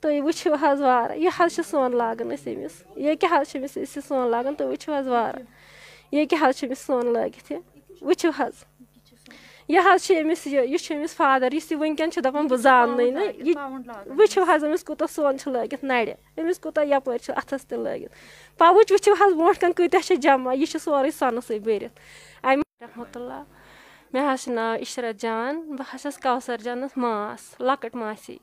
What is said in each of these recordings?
تُہۍ وٕچھِو حظ وارٕ، یہِ حظ چھِ سۄن لاگان أسۍ أمِس، ییٚکیٛاہ حظ چھِ أمِس، أسۍ یہِ سۄن لاگان تُہۍ وٕچھِو حظ وارٕ۔ ییٚکیٛاہ حظ چھِ أمِس سۄن لٲگِتھ یہِ؟ وٕچھِو حظ۔ یہِ حظ چھِ أمِس یہِ یہِ چھُ أمِس فادر، یُس یہِ وٕنکیٚن چھُ دَپان بہٕ زاننٕے نہٕ، یہِ وٕچھِو حظ أمِس کوٗتاہ سۄن چھُ لٲگِتھ نَرِ، أمِس کوٗتاہ یَپٲرۍ چھُ اَتھَس تہِ لٲگِتھ۔ پَوُچ وٕچھِو حظ برونٛٹھ کَنۍ کۭتیاہ چھِ جمع، یہِ چھُ سورُے سۄنہٕ سۭتۍ بٔرِتھ۔ اَمہِ رحمتُہ اللہ، مےٚ حظ چھُ ناو اِشرت جان، بہٕ حظ چھَس کوثر جانَس ماس، لۄکٕٹ ماسی۔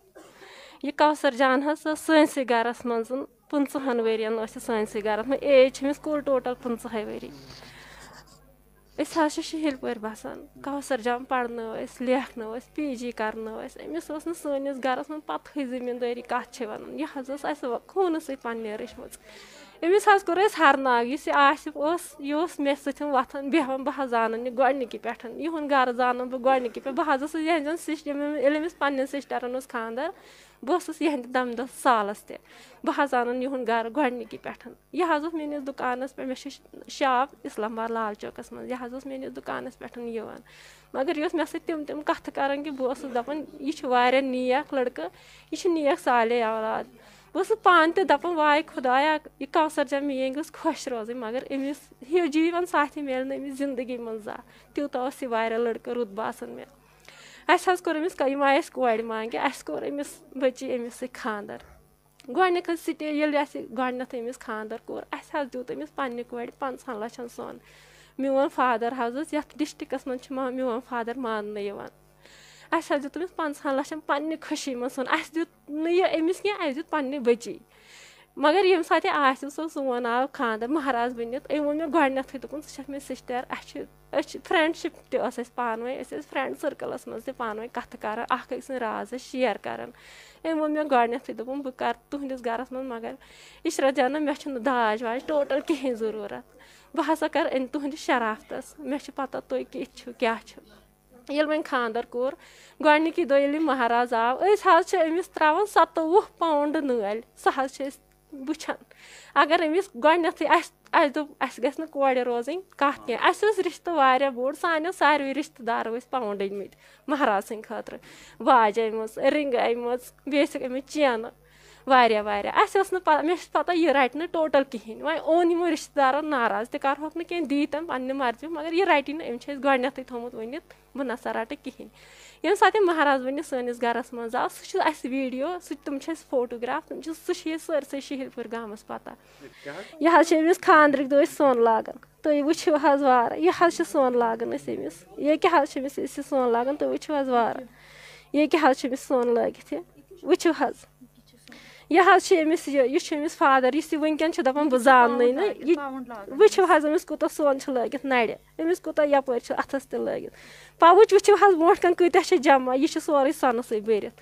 یہِ کوثر جان حظ ٲس سٲنسٕے گَرَس منٛز پٕنٛژٕہَن ؤرۍ یَن ٲسۍ یہِ سٲنسٕے گَرَس منٛز ایج چھِ أمِس کُل ٹوٹَل پٕنٛژٕہَے ؤری۔ أسۍ حظ چھِ شہیٖل پورِ بَسان۔ کوثر جان پَرنٲو أسۍ لیکھنٲو أسۍ، پی جی کَرنٲو أسۍ۔ أمِس ٲس نہٕ سٲنِس گَرَس منٛز پَتہٕے زٔمیٖندٲری کَتھ چھِ وَنان۔ یہِ حظ ٲس اَسہِ خوٗنہٕ سۭتۍ پنٛنہِ رٔچھمٕژ۔ أمِس حظ کوٚر اَسہِ ہرناگ یُس یہِ آصف اوس یہِ اوس مےٚ سۭتۍ وۄتھان بیٚہوان بہٕ حظ زانان یہِ گۄڈنِکی پٮ۪ٹھ یِہُنٛد گرٕ زانان بہٕ گۄڈنِکی پٮ۪ٹھ بہٕ حظ ٲسٕس یِہٕنٛدٮ۪ن سِسٹَم ییٚلہِ أمِس پنٛنٮ۪ن سِسٹَرَن اوس خاندَر بہٕ ٲسٕس یِہٕنٛدِ تَمہِ دۄہ سالَس تہِ بہٕ حظ اَنان یِہُنٛد گرٕ گۄڈنِکی پٮ۪ٹھ یہِ حظ اوس میٲنِس دُکانَس پٮ۪ٹھ مےٚ چھُ شاپ اِسلام آباد لال چوکَس منٛز یہِ حظ اوس میٲنِس دُکانَس پٮ۪ٹھ یِوان مگر یہِ اوس مےٚ سۭتۍ تِم تِم کَتھٕ کَران کہِ بہٕ ٲسٕس دَپان یہِ چھُ واریاہ نیک لٔڑکہٕ یہِ چھُ نیک صالے اولاد بہٕ ٲسٕس پانہٕ تہِ دَپان واے خۄدایا، یہِ کوثر جان میٲنۍ گٔژھ خۄش روزٕنۍ، مگر أمِس ہیوٗ جیٖوَن ساتھی میلہِ نہٕ أمِس زندگی منٛز زانٛہہ تیوٗتاہ اوس یہِ واریاہ لٔڑکہٕ رُت باسان مےٚ۔ اَسہِ حظ کوٚر أمِس یِم آے اَسہِ کورِ مانٛگہِ، اَسہِ کوٚر أمِس بٔچی أمِس سۭتۍ خاندَر۔ گۄڈنیُک حظ سِٹے، ییٚلہِ اَسہِ گۄڈنٮ۪تھ أمِس خاندَر کوٚر، اَسہِ حظ دیُت أمِس پنٛنہِ کورِ پنٛژٕہَن لَچھَن سۄن۔ میون فادَر حظ اوس یَتھ ڈِسٹِرٛکَس منٛز چھُ میون فادَر ماننہٕ یِوان۔ اَسہِ حظ دیُت أمِس پنٛژٕہَن لَچھَن پنٛنہِ خوشی منٛز سۄن اَسہِ دیُت نہٕ یہِ أمِس کینٛہہ، اَسہِ دیُت پنٛنہِ بٔچی۔ مگر ییٚمہِ ساتہٕ یہِ آسہِ صٲب سون آو خاندَر مہراز بٔنِتھ۔ أمۍ ووٚن مےٚ گۄڈنٮ۪تھٕے دوٚپُن ژٕ چھَکھ مےٚ سِسٹَر اَسہِ چھِ، أسۍ چھِ فرٛٮ۪نٛڈشِپ تہِ ٲس اَسہِ پانہٕ ؤنۍ، أسۍ ٲسۍ فرٛٮ۪نٛڈ سٔرکٕلَس منٛز تہِ پانہٕ ؤنۍ کَتھٕ کَران، اَکھ أکۍ سٕنٛدۍ راز ٲسۍ شِیَر کَران۔ أمۍ ووٚن مےٚ گۄڈنٮ۪تھٕے دوٚپُن، بہٕ کَرٕ تُہٕنٛدِس گَرَس منٛز، مگر اِشرت جانا مےٚ چھُنہٕ داج واج ٹوٹَل کِہیٖنۍ ضٔروٗرت۔ بہٕ ہَسا کَرٕ أمۍ تُہٕنٛدِس شَرافَس مےٚ چھِ پَتہ تُہۍ کِتھ چھِو، کیٛاہ چھُ ییٚلہِ وۄنۍ خاندَر کوٚر، گۄڈنِکی دۄہ ییٚلہِ مہراز آو، أسۍ حظ چھِ أمِس ترٛاوان سَتووُہ پاوُنٛڈ نٲلۍ، سُہ حظ چھِ أسۍ وٕچھان۔ اگر أمِس گۄڈنٮ۪تھٕے اَسہِ اَسہِ دوٚپ، اَسہِ گژھِ نہٕ کورِ روزٕنۍ کَتھ کینٛہہ، اَسہِ اوس رِشتہٕ واریاہ بوٚڑ، سانیو ساروٕے رِشتہٕ دارو ٲسۍ پاوُنٛڈ أنۍمٕتۍ مہراز سٕنٛدِ خٲطرٕ واجہِ أنۍمٕژ رِنٛگہٕ أنۍمٕژ بیٚیہِ ٲسِکھ أنۍمٕتۍ چینہٕ واریاہ واریاہ۔ اَسہِ ٲس نہٕ پَتہ، مےٚ چھِ پَتہ یہِ رَٹہِ نہٕ ٹوٹَل کِہیٖنۍ۔ وۄنۍ اوٚن یِمو رِشتہٕ دارو ناراض، تہِ کَرہوکھ نہٕ کینٛہہ دی تِم پنٛنہِ مرضی، مگر یہِ رَٹی نہٕ، أمۍ چھِ أسۍ گۄڈنٮ۪تھٕے تھوٚمُت ؤنِتھ، بہٕ نَسا رَٹہٕ کِہیٖنۍ۔ ییٚمہِ ساتہٕ یہِ مہراز ؤنِتھ سٲنِس گَرَس منٛز آو، سُہ چھُ اَسہِ ویٖڈیو، سُہ تِم چھِ اَسہِ فوٹوگرٛاف، تِم چھِ سُہ چھِ ییٚتہِ سٲرسٕے شہیٖد پوٗر گامَس پَتہ۔ یہِ حظ چھِ أمِس خاندرٕکۍ دۄہ أسۍ سۄن لاگان۔ تُہۍ وٕچھِو حظ وارٕ، یہِ حظ چھِ سۄن لاگان أسۍ أمِس۔ ییٚکیٛاہ حظ چھِ أمِس أسۍ یہِ سۄن لاگان، تُہۍ وٕچھِو حظ وارٕ۔ ییٚکیٛاہ حظ چھِ أمِس سۄن لٲگِتھ یہِ؟ وٕچھِو حظ۔ یہِ حظ چھِ أمِس یہِ یہِ چھُ أمِس فادر، یُس یہِ وٕنکیٚن چھُ دَپان بہٕ زاننٕے نہٕ یہِ وٕچھِو حظ أمِس کوٗتاہ سۄن چھُ لٲگِتھ نَرِ، أمِس کوٗتاہ یَپٲرۍ چھُ اَتھَس تہِ لٲگِتھ۔ پَوُچ وٕچھِو حظ برونٛٹھ کَنۍ کۭتیاہ چھِ جمع، یہِ چھُ سورُے سۄنہٕ بٔرِتھ۔